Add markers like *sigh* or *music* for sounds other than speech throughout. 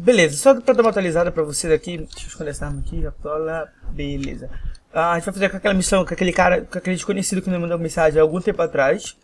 Beleza, só pra dar uma atualizada pra vocês aqui. Deixa eu esconder essa arma aqui, Aptola. Beleza. Ah, a gente vai fazer com aquela missão, com aquele cara, com aquele desconhecido que me mandou mensagem há algum tempo atrás.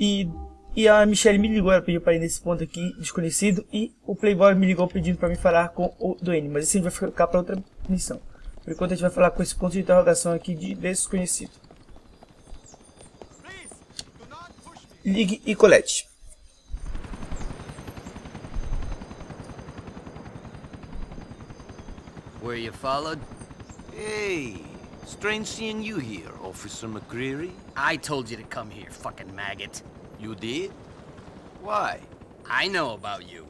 E, e a Michelle me ligou, ela pediu pra ir nesse ponto aqui, desconhecido. E o Playboy me ligou pedindo pra me falar com o Duane. Mas isso a gente vai ficar pra outra missão. Por enquanto a gente vai falar com esse ponto de interrogação aqui de desconhecido. Ligue e colete. Were you followed? Hey, strange seeing you here, Officer McReary. I told you to come here, fucking maggot. You did? Why? I know about you.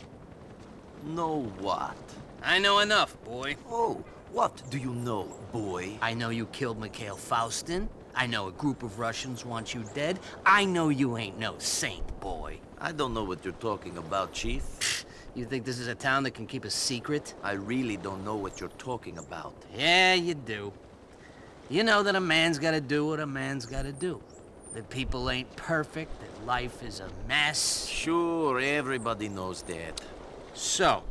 Know what? I know enough, boy. Oh, what do you know, boy? I know you killed Mikhail Faustin. I know a group of Russians want you dead. I know you ain't no saint, boy. I don't know what you're talking about, Chief. *laughs* You think this is a town that can keep a secret? I really don't know what you're talking about. Yeah, you do. You know that a man's gotta do what a man's gotta do. That people ain't perfect, that life is a mess. Sure, everybody knows that. So,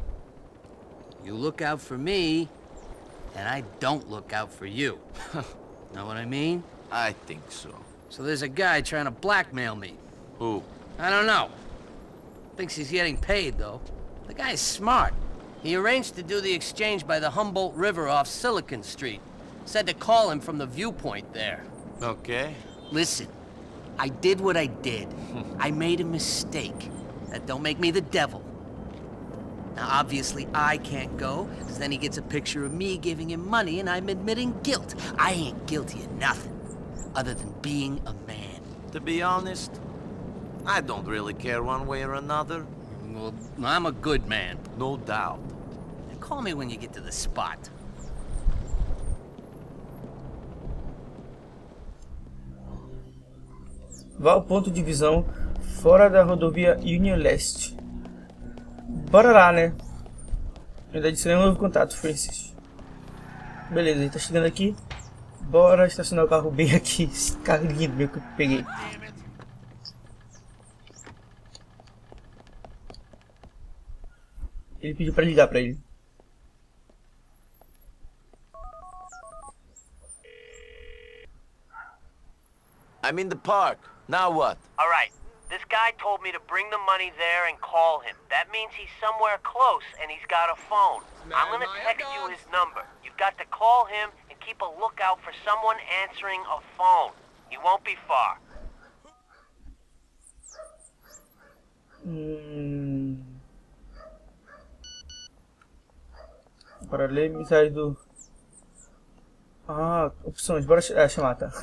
you look out for me, and I don't look out for you. *laughs* know what I mean? I think so. So there's a guy trying to blackmail me. Who? I don't know. Thinks he's getting paid, though. The guy's smart. He arranged to do the exchange by the Humboldt River off Silicon Street. Said to call him from the viewpoint there. Okay. Listen, I did what I did. *laughs* I made a mistake. That don't make me the devil. Now, obviously, I can't go, because then he gets a picture of me giving him money and I'm admitting guilt. I ain't guilty of nothing, other than being a man. To be honest, I don't really care one way or another. Well, I'm a good man. No doubt. Call me when you get to the spot. Vá ao ponto de visão fora da rodovia Union Leste. Bora lá, né? Ainda disse nenhum novo contato, Francis. Beleza, ele tá chegando aqui. Bora estacionar o carro bem *laughs* aqui. Esse carro lindo meu que eu peguei. Ele pediu pra ligar pra ele. I'm in the park. Now what? All right. This guy told me to bring the money there and call him. That means he's somewhere close and he's got a phone. I'm gonna text you his number. You've got to call him and keep a lookout for someone answering a phone. He won't be far. Bora ler mensagem do... Ah, opções. Bora ch é, chamar, tá? *laughs*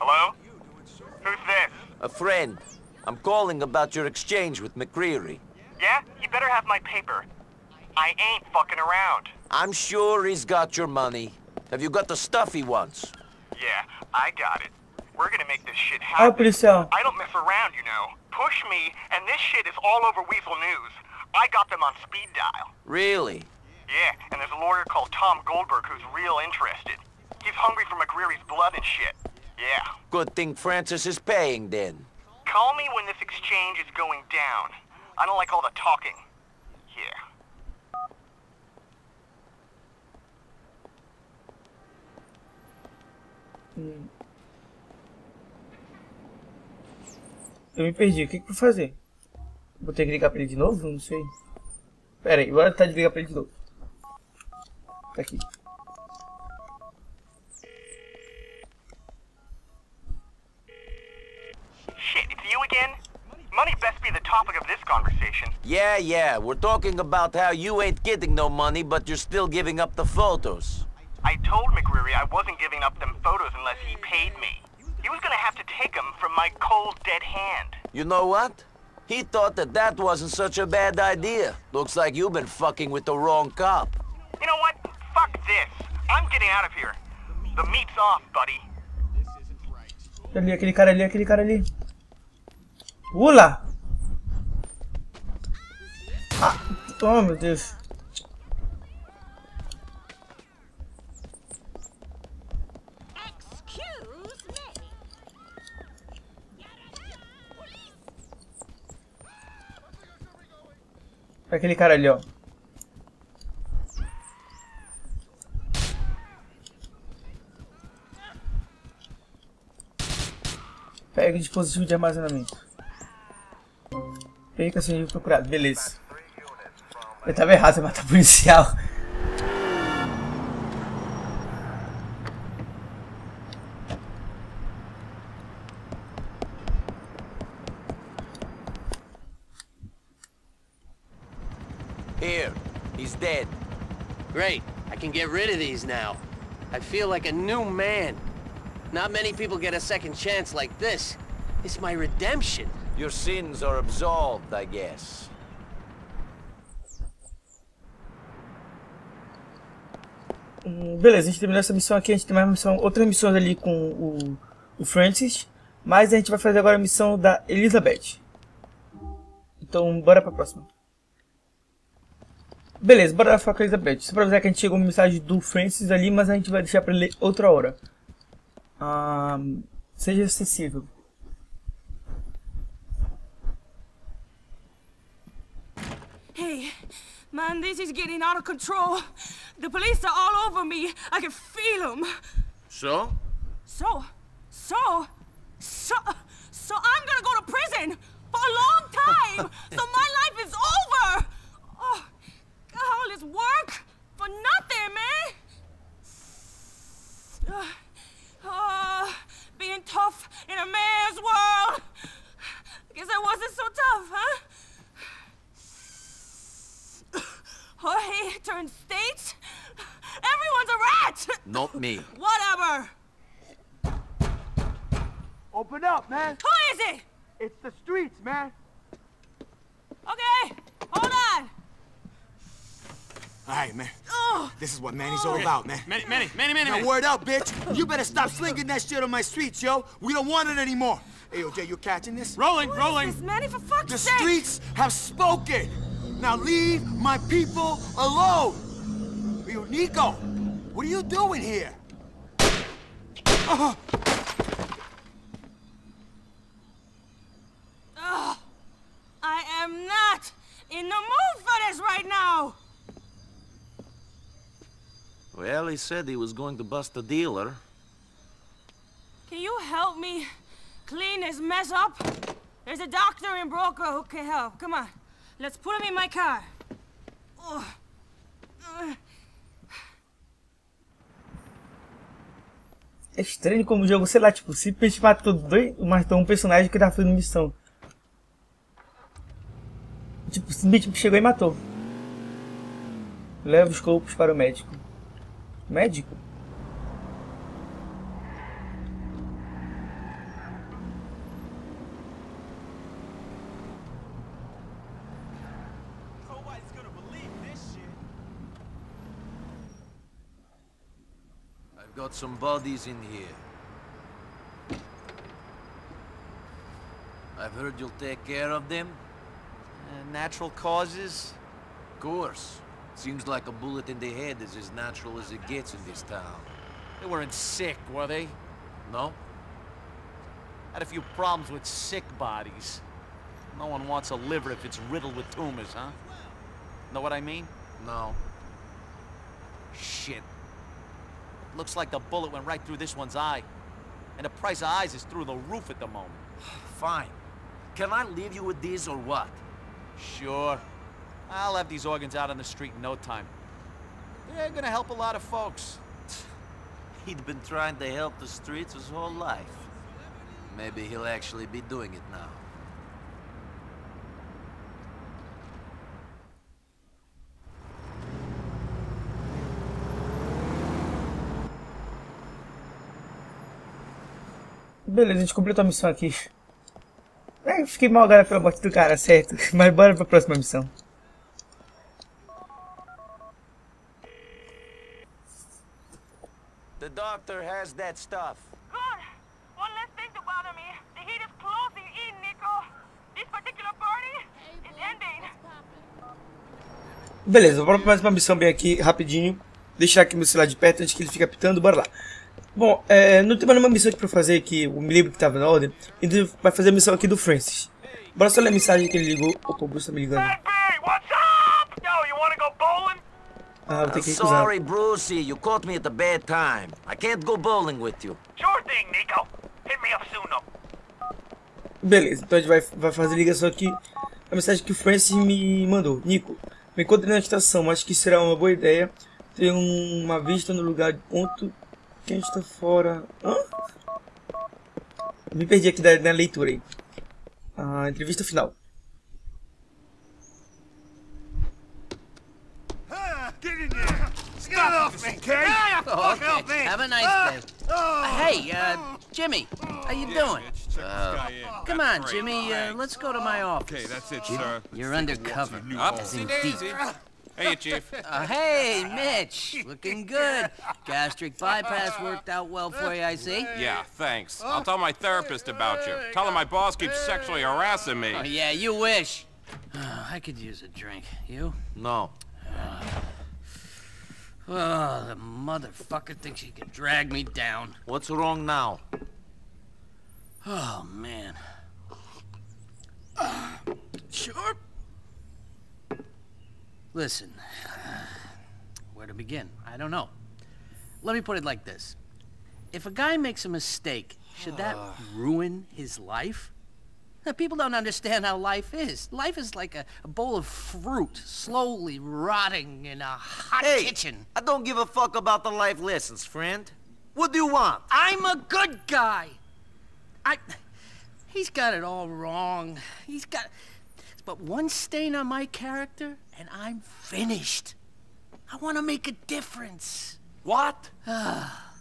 Hello? Who's this? A friend. I'm calling about your exchange with McReary. Yeah? You better have my paper. I ain't fucking around. I'm sure he's got your money. Have you got the stuff he wants? Yeah, I got it. We're gonna make this shit happen. policial. I don't mess around, you know. Push me, and this shit is all over Weasel News. I got them on speed dial. Really? Yeah, and there's a lawyer called Tom Goldberg who's real interested. He's hungry for McReary's blood and shit. Yeah. Good thing Francis is paying then. Call me when this exchange is going down. I don't like all the talking. Yeah. Eu me perdi. O que que eu vou fazer? Vou ter que ligar pra ele de novo? Não sei. Pera aí, bora tentar de ligar pra ele de novo. Tá aqui. Shit, it's you again? Money best be the topic of this conversation. Yeah, yeah, we're talking about how you ain't getting no money, but you're still giving up the photos. I told McReary I wasn't giving up them photos unless he paid me. He was gonna have to take them from my cold, dead hand. You know what? He thought that that wasn't such a bad idea. Looks like you've been fucking with the wrong cop. You know what? Fuck this. I'm getting out of here. The meat's off, buddy. Ali, aquele cara ali, aquele cara ali. Ula! Ah, oh meu Deus. Aquele cara ali, ó. Pega o dispositivo de armazenamento. Perca seu procurado, beleza. Eu tava errado, você matar policial. Get rid of these now. I feel like a new man. Not many people get a second chance like this. It's my redemption. Your sins are absolved, I guess. Hum, beleza, a gente terminou essa missão aqui, a gente tem mais missão, outras missões ali com o, o Francis, mas a gente vai fazer agora a missão da Elizabeth. Então, bora pra próxima. Beleza, bora falar com a Elizabeth. Só pra avisar que a gente chegou uma mensagem do Francis ali, mas a gente vai deixar pra ler outra hora. Ah, seja acessível. Hey, man, this is getting out of control. The police are all over me. I can feel them. So? So, so, so, so I'm gonna go to prison for a long time. *laughs* so my life is over. God, all this work for nothing, man. Uh, uh, being tough in a man's world. Guess I wasn't so tough, huh? Jorge turned state? Everyone's a rat! Not me. Whatever! Open up, man. Who is it? It's the streets, man. Okay, hold on. All right, man. Oh, This is what Manny's all about, man. Manny, Manny, Manny, Manny, Now, Manny. word up, bitch. You better stop slinging that shit on my streets, yo. We don't want it anymore. Hey, yo, Jay, you catching this? Rolling, who is rolling. this, Manny, for fuck's The sake? streets have spoken. Now leave my people alone. Yo, Niko, what are you doing here? Uh, Well, he said he was going to bust a dealer. Can you help me clean this mess up? There's a doctor in Broker who can help. Come on, let's put him in my car. Ugh. Ugh. É estranho como o jogo, sei lá, tipo, simplesmente matou dois, matou um personagem que tava fazendo missão. Tipo, simplesmente chegou e matou. Leva os corpos para o médico. Médico? Nobody's gonna believe this shit. I've got some bodies in here. I've heard you'll take care of them. Uh, natural causes? Of course. Seems like a bullet in the head is as natural as it gets in this town. They weren't sick, were they? No? Had a few problems with sick bodies. No one wants a liver if it's riddled with tumors, huh? Know what I mean? No. Shit. Looks like the bullet went right through this one's eye. And the price of eyes is through the roof at the moment. *sighs* Fine. Can I leave you with these or what? Sure. I'll have these organs out on the street in no time. They're gonna help a lot of folks. *laughs* He'd been trying to help the streets his whole life. Maybe he'll actually be doing it now. Beleza, a gente completou a missão aqui. É, fiquei mal agora pela morte do cara, certo. Mas bora pra próxima missão. Has that stuff. Good. One less thing to bother me. The heat is closing in, Nico. This particular party is ending. Beleza, vamos pra mais uma missão bem aqui, rapidinho. Deixar aqui meu celular de perto antes que ele fique apitando, bora lá. Bom, é, não tem mais nenhuma missão aqui pra fazer que eu me lembro que tava na ordem. E ele vai fazer a missão aqui do Francis. Bora só ler a mensagem que ele ligou. Opa, o Bruce tá me ligando. Hey, what's up? Ah, vou ter que recusar. sorry, Brucey. You caught me at a bad time. I can't go bowling with you. Sure thing, Nico. Hit me up soon, though. Beleza, então a gente vai, vai fazer ligação aqui. A mensagem que o Francis me mandou. Nico, me encontrei na estação. Acho que será uma boa ideia ter um- uma vista no lugar de ponto. Quem está fora? Hã? Me perdi aqui da, na leitura aí. A entrevista final. Off me, Kay! Oh, okay. Have a nice day. Uh, hey, uh, Jimmy, how you doing? Come on, Jimmy, uh, let's go to my office. Okay, that's it, sir. You're undercover. As in deep. Upsy Hey, Chief. *laughs* Uh, hey, Mitch, looking good. Gastric bypass worked out well for you, I see. Yeah, thanks. I'll tell my therapist about you. Tell him my boss keeps sexually harassing me. Oh, yeah, you wish. *sighs* I could use a drink. You? No. Oh, the motherfucker thinks he can drag me down. What's wrong now? Oh, man. Ah, sure. Listen, where to begin? I don't know. Let me put it like this. If a guy makes a mistake, should that *sighs* ruin his life? People don't understand how life is. Life is like a, a bowl of fruit slowly rotting in a hot Hey, kitchen. I don't give a fuck about the life lessons, friend. What do you want? I'm a good guy. I. He's got it all wrong. He's got. But one stain on my character, and I'm finished. I want to make a difference. What? Ah,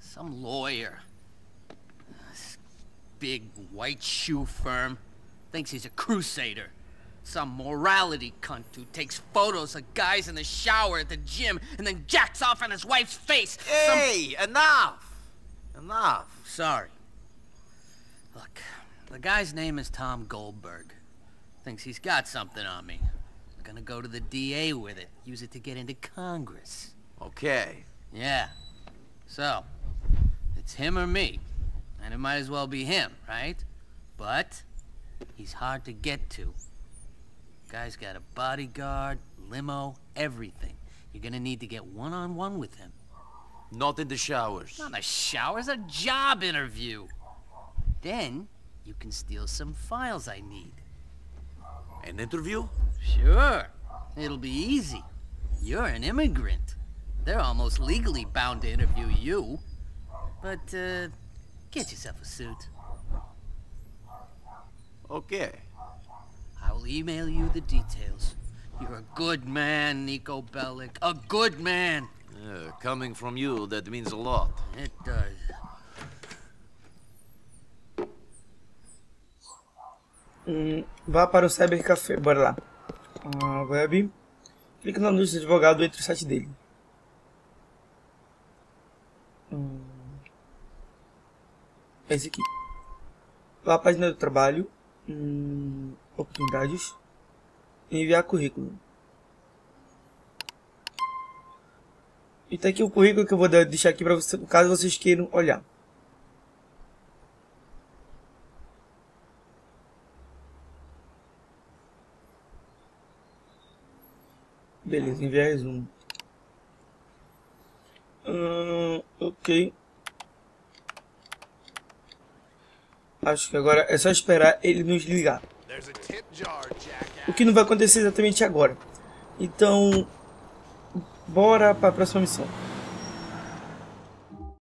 some lawyer. Big white shoe firm. Thinks he's a crusader. Some morality cunt who takes photos of guys in the shower at the gym and then jacks off on his wife's face. Some Hey, enough! Enough. Sorry. Look, the guy's name is Tom Goldberg. Thinks he's got something on me. Gonna go to the DA with it. Use it to get into Congress. Okay. Yeah. So, it's him or me. And it might as well be him, right? But, he's hard to get to. Guy's got a bodyguard, limo, everything. You're gonna need to get one-on-one with him. Not in the showers. Not a shower, it's a job interview. Then you can steal some files I need. An interview? Sure. It'll be easy. You're an immigrant. They're almost legally bound to interview you. But, uh, get yourself a suit. Okay. I will email you the details. You're a good man, Niko Bellic. A good man. Uh, coming from you, that means a lot. It does. Hum, vá para o Cybercafé, bora lá. Ah, web. Clica no anúncio do advogado entre o site dele. Esse aqui. À página do trabalho. Hum, oportunidades. Enviar currículo. E tá aqui o currículo que eu vou deixar aqui para você, caso vocês queiram olhar. Beleza, enviar resumo. Hum, ok. Acho que agora é só esperar ele nos ligar. O que não vai acontecer exatamente agora. Então, bora para a próxima missão.